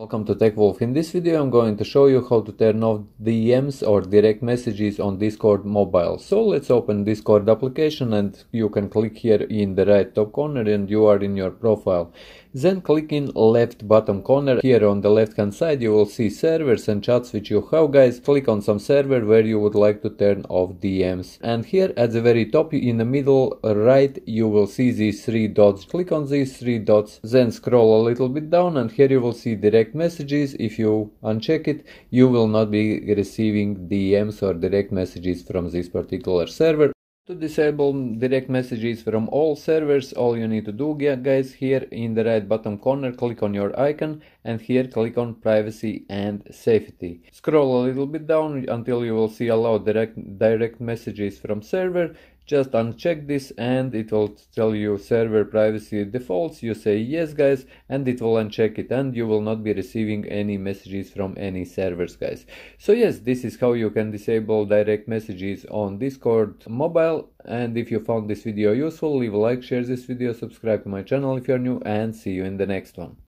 Welcome to TechWolf. In this video I'm going to show you how to turn off DMs or direct messages on Discord mobile. So let's open Discord application and you can click here in the right top corner and you are in your profile. Then click in left bottom corner. Here on the left hand side you will see servers and chats which you have guys. Click on some server where you would like to turn off DMs. And here at the very top in the middle right you will see these three dots. Click on these three dots then scroll a little bit down and here you will see direct messages if you uncheck it you will not be receiving DMs or direct messages from this particular server to disable direct messages from all servers all you need to do guys here in the right bottom corner click on your icon and here click on privacy and safety. Scroll a little bit down until you will see allow direct direct messages from server just uncheck this and it will tell you server privacy defaults. You say yes guys and it will uncheck it and you will not be receiving any messages from any servers guys. So yes this is how you can disable direct messages on discord mobile. And if you found this video useful leave a like share this video subscribe to my channel if you're new and see you in the next one